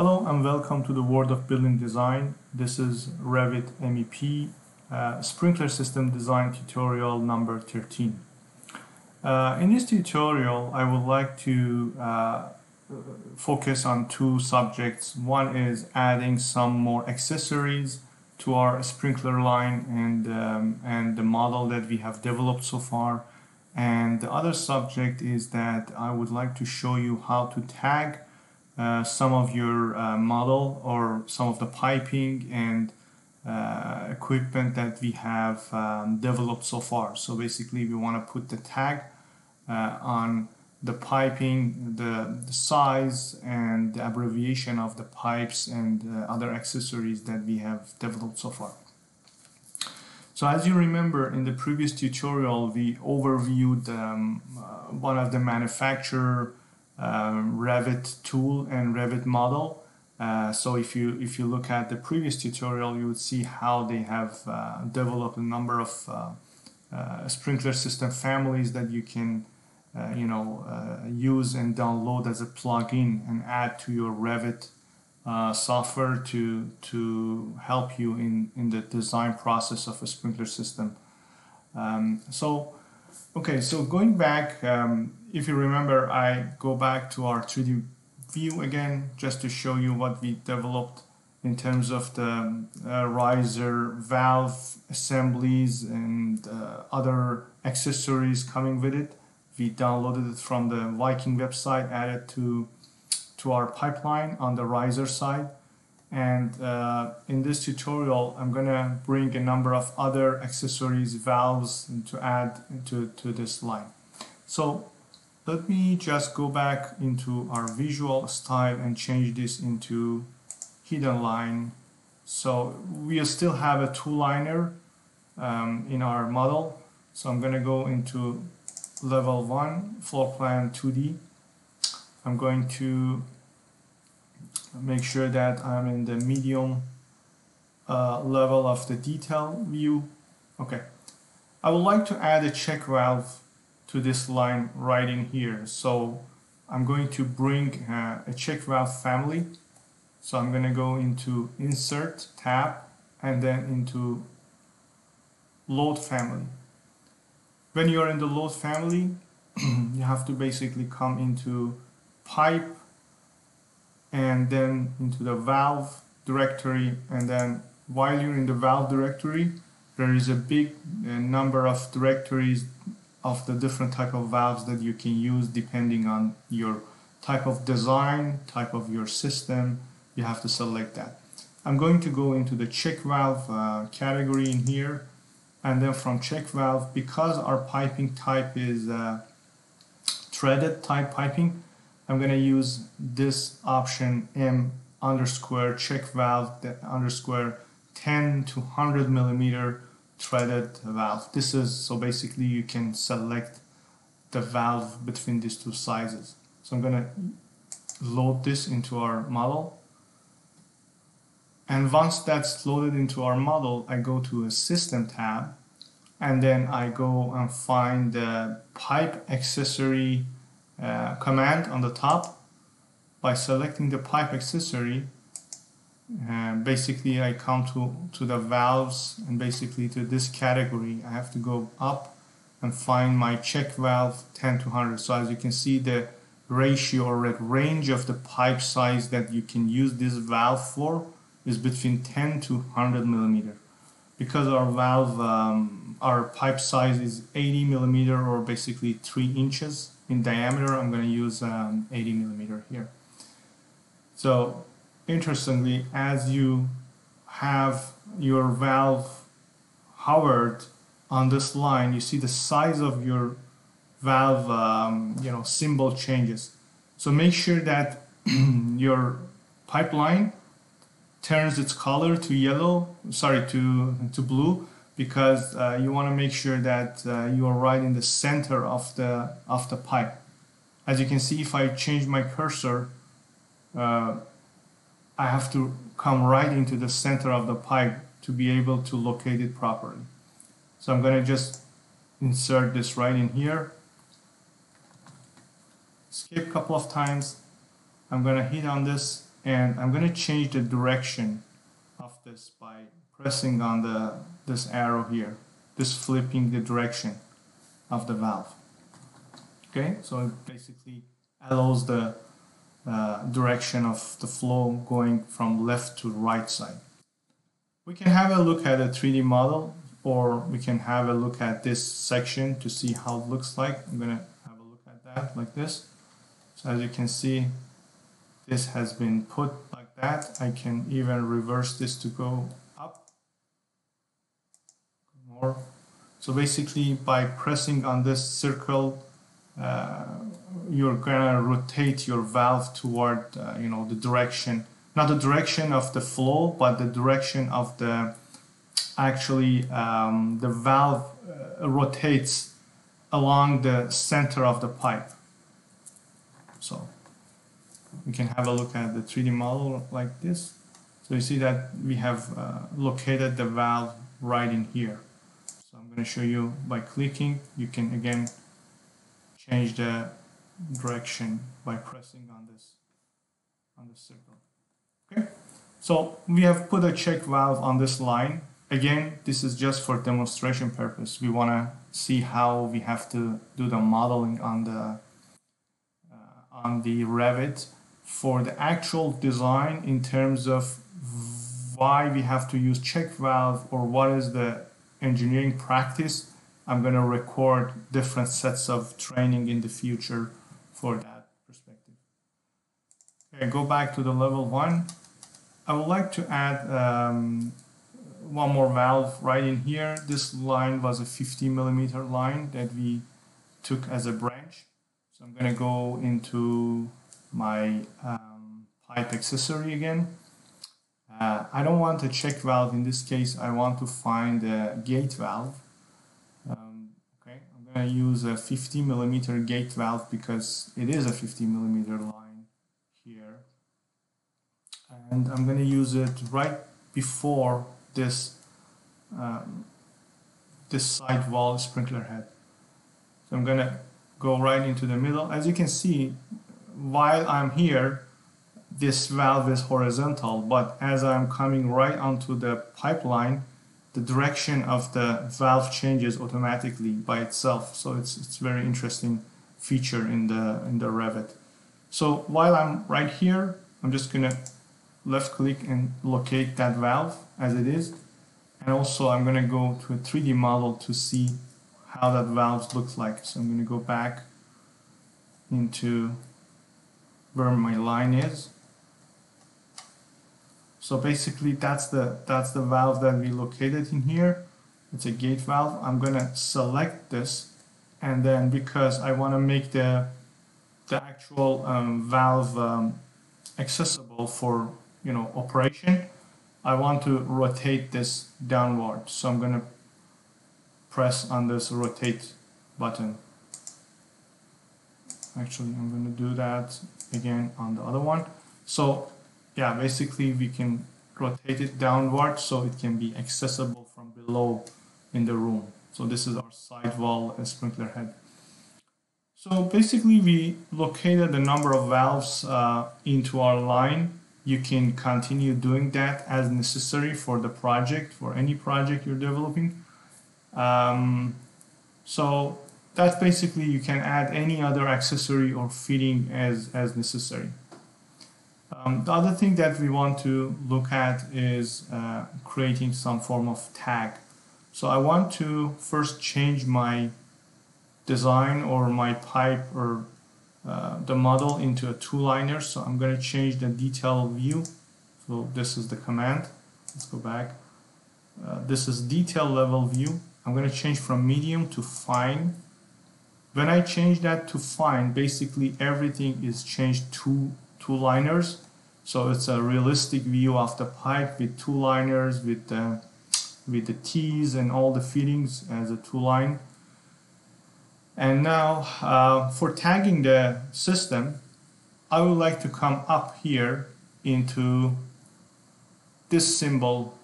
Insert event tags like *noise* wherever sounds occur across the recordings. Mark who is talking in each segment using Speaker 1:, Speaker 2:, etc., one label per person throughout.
Speaker 1: Hello and welcome to the world of building design. This is Revit MEP uh, sprinkler system design tutorial number 13. Uh, in this tutorial I would like to uh, focus on two subjects. One is adding some more accessories to our sprinkler line and, um, and the model that we have developed so far. And the other subject is that I would like to show you how to tag uh, some of your uh, model or some of the piping and uh, equipment that we have um, developed so far. So basically we want to put the tag uh, on the piping, the, the, size and the abbreviation of the pipes and uh, other accessories that we have developed so far. So as you remember in the previous tutorial we overviewed um, one of the manufacturer um, Revit tool and Revit model. Uh, so if you if you look at the previous tutorial you would see how they have uh, developed a number of uh, uh, sprinkler system families that you can uh, you know, uh, use and download as a plugin and add to your Revit software to to help you in in the design process of a sprinkler system. Um, so, okay, so going back, um, if you remember, I go back to our 3D view again just to show you what we developed in terms of the uh, riser valve assemblies and uh, other accessories coming with it we downloaded it from the Viking website, added to to our pipeline on the riser side. And uh, in this tutorial, I'm gonna bring a number of other accessories, valves to add to, to this line. So let me just go back into our visual style and change this into hidden line. So we still have a two-liner um, in our model. So I'm gonna go into level 1 floor plan 2D I'm going to make sure that I'm in the medium uh, level of the detail view. Okay. I would like to add a check valve to this line right in here. So I'm going to bring uh, a check valve family. So I'm going to go into insert tab and then into load family. When you're in the load family, *clears throat* you have to basically come into pipe and then into the valve directory and then while you're in the valve directory there is a big uh, number of directories of the different type of valves that you can use depending on your type of design type of your system. You have to select that. I'm going to go into the check valve uh, category in here. And then from check valve because our piping type is uh, threaded type piping I'm gonna use this option M underscore check valve underscore 10 to 100 millimeter threaded valve. This is so basically you can select the valve between these two sizes. So I'm gonna load this into our model. And once that's loaded into our model, I go to a system tab and then I go and find the pipe accessory uh, command on the top. By selecting the pipe accessory, uh, basically I come to, to the valves and basically to this category. I have to go up and find my check valve 10 to 100. So as you can see the ratio or range of the pipe size that you can use this valve for is between 10 to 100 millimeter. Because our valve, um, our pipe size is 80 millimeter or basically 3 inches in diameter, I'm going to use um, 80 millimeter here. So interestingly, as you have your valve hovered on this line, you see the size of your valve um, you know, symbol changes. So make sure that *clears throat* your pipeline turns its color to yellow, sorry, to, to blue, because uh, you want to make sure that uh, you are right in the center of the, of the pipe. As you can see, if I change my cursor, uh, I have to come right into the center of the pipe to be able to locate it properly. So I'm going to just insert this right in here. Skip a couple of times. I'm going to hit on this and I'm going to change the direction of this by pressing on the this arrow here this flipping the direction of the valve. Okay so it basically allows the uh, direction of the flow going from left to right side. We can have a look at a 3d model or we can have a look at this section to see how it looks like. I'm gonna have a look at that like this. So as you can see this has been put like that. I can even reverse this to go more. So basically by pressing on this circle uh, you're gonna rotate your valve toward uh, you know the direction not the direction of the flow but the direction of the actually um, the valve uh, rotates along the center of the pipe. So we can have a look at the 3d model like this. So you see that we have uh, located the valve right in here so I'm going to show you by clicking you can again change the direction by pressing on this on this circle okay? So we have put a check valve on this line. Again this is just for demonstration purpose. We want to see how we have to do the modeling on the uh, on the Revit for the actual design in terms of why we have to use check valve or what is the engineering practice I'm going to record different sets of training in the future for that perspective. Okay, go back to the level one. I would like to add um, one more valve right in here. This line was a 50 millimeter line that we took as a branch. So I'm going to go into my um, pipe accessory again. Uh, I don't want a check valve. In this case. I want to find a gate valve. Um, okay, I'm going to use a 50 millimeter gate valve because it is a 50 millimeter line here. And I'm going to use it right before this um, this side wall sprinkler head. So I'm going to go right into the middle. As you can see while I'm here this valve is horizontal but as I'm coming right onto the pipeline the direction of the valve changes automatically by itself. So it's it's very interesting feature in the in the Revit. So while I'm right here, I'm just gonna left click and locate that valve as it is. And also I'm gonna go to a 3D model to see how that valve looks like. So I'm gonna go back into where my line is so basically that's the that's the valve that we located in here. It's a gate valve. I'm gonna select this and then because I want to make the the actual um, valve um, accessible for you know operation I want to rotate this downward so I'm gonna press on this rotate button actually I'm gonna do that again on the other one so yeah, basically we can rotate it downward so it can be accessible from below in the room. So this is our side sidewall sprinkler head. So basically we located a number of valves uh, into our line. You can continue doing that as necessary for the project, for any project you're developing. Um, so that's basically you can add any other accessory or fitting as, as necessary. Um, the other thing that we want to look at is uh, creating some form of tag. So I want to first change my design or my pipe or uh, the model into a two-liner. So I'm going to change the detail view. So this is the command. Let's go back. Uh, this is detail level view. I'm going to change from medium to fine. When I change that to fine, basically everything is changed to two liners. So it's a realistic view of the pipe with two liners, with the, with the T's and all the fittings as a two line. And now uh, for tagging the system, I would like to come up here into this symbol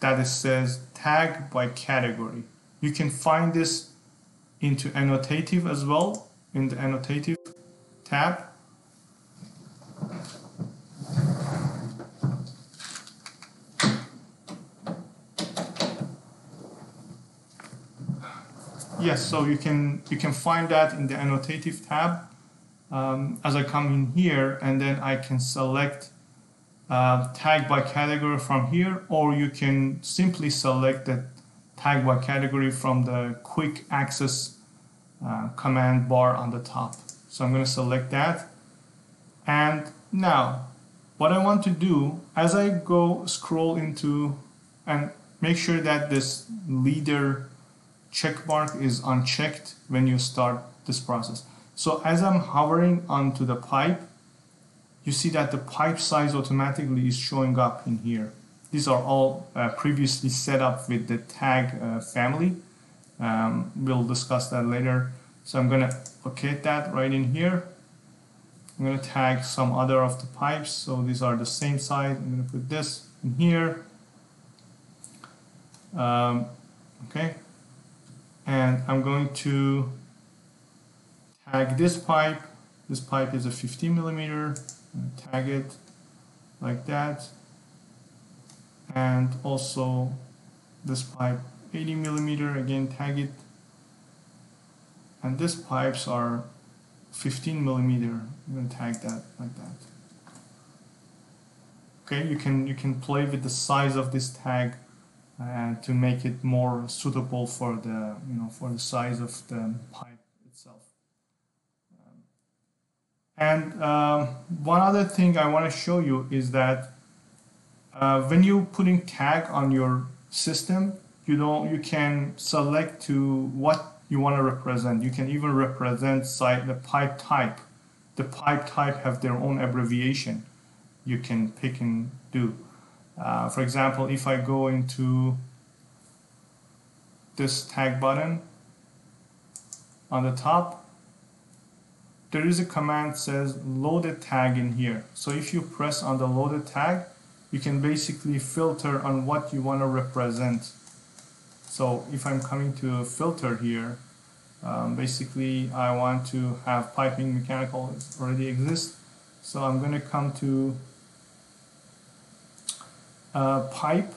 Speaker 1: that it says tag by category. You can find this into annotative as well in the annotative tab Yes, so you can you can find that in the annotative tab. Um, as I come in here, and then I can select uh, tag by category from here, or you can simply select the tag by category from the quick access uh, command bar on the top. So I'm going to select that. And now, what I want to do, as I go scroll into and make sure that this leader check mark is unchecked when you start this process. So as I'm hovering onto the pipe, you see that the pipe size automatically is showing up in here. These are all uh, previously set up with the tag uh, family. Um, we'll discuss that later. So I'm going to locate that right in here. I'm going to tag some other of the pipes. So these are the same size. I'm going to put this in here. Um, okay. And I'm going to tag this pipe. This pipe is a 15 millimeter. Tag it like that. And also this pipe 80 millimeter. Again, tag it. And these pipes are 15 millimeter. I'm to tag that like that. Okay, you can you can play with the size of this tag and to make it more suitable for the you know for the size of the pipe itself. And um, one other thing I want to show you is that uh, when you putting tag on your system, you don't you can select to what you want to represent. You can even represent site the pipe type. The pipe type have their own abbreviation. You can pick and do. Uh, for example, if I go into this tag button on the top, there is a command says loaded tag in here. So if you press on the loaded tag, you can basically filter on what you want to represent. So if I'm coming to filter here, um, basically I want to have piping mechanical already exist. So I'm going to come to pipe.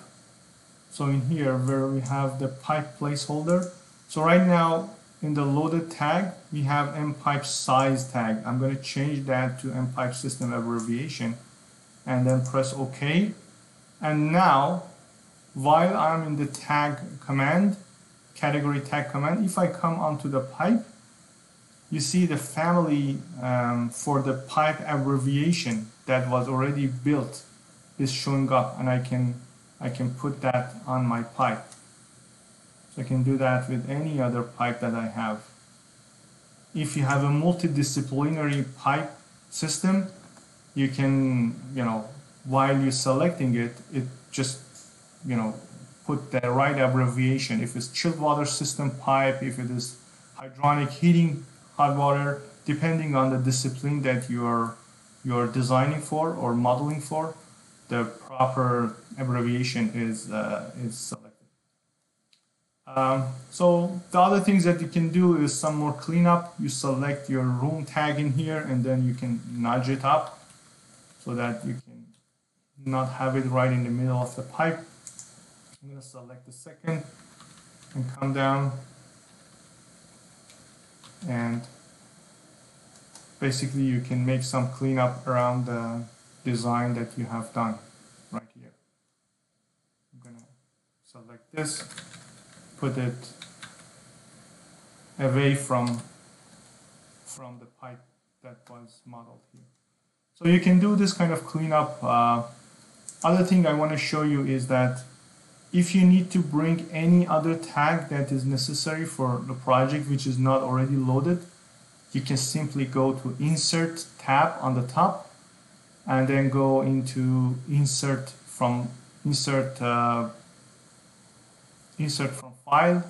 Speaker 1: So in here where we have the pipe placeholder. So right now in the loaded tag, we have mpipe size tag. I'm going to change that to mpipe system abbreviation and then press OK. And now, while I'm in the tag command, category tag command, if I come onto the pipe, you see the family um, for the pipe abbreviation that was already built is showing up and I can I can put that on my pipe. So I can do that with any other pipe that I have. If you have a multidisciplinary pipe system, you can, you know, while you're selecting it, it just, you know, put the right abbreviation. If it's chilled water system pipe, if it is hydronic heating hot water, depending on the discipline that you're you're designing for or modeling for, the proper abbreviation is uh, is selected. Um, so the other things that you can do is some more cleanup. You select your room tag in here and then you can nudge it up so that you can not have it right in the middle of the pipe. I'm going to select the second and come down and basically you can make some cleanup around the design that you have done right here. I'm to select this put it away from from the pipe that was modeled here. So you can do this kind of cleanup. Uh, other thing I want to show you is that if you need to bring any other tag that is necessary for the project which is not already loaded, you can simply go to Insert tab on the top and then go into Insert from Insert uh, Insert from file,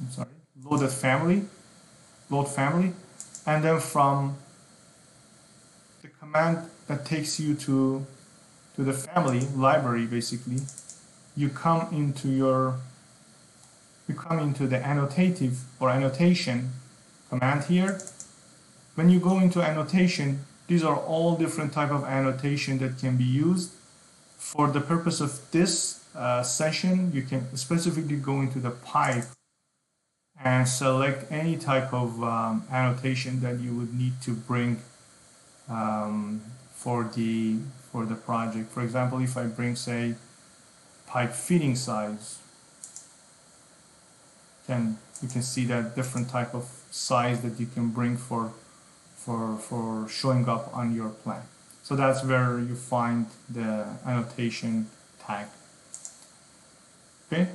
Speaker 1: I'm sorry, loaded family, load family, and then from the command that takes you to to the family library basically, you come into your you come into the annotative or annotation command here. When you go into annotation, these are all different type of annotation that can be used. For the purpose of this uh, session, you can specifically go into the pipe and select any type of um, annotation that you would need to bring um, for the for the project. For example, if I bring say pipe fitting size, then you can see that different type of size that you can bring for for for showing up on your plan. So that's where you find the annotation tag. Okay.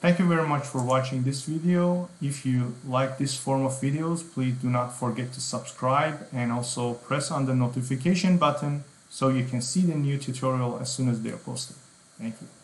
Speaker 1: Thank you very much for watching this video. If you like this form of videos, please do not forget to subscribe and also press on the notification button so you can see the new tutorial as soon as they are posted. Thank you.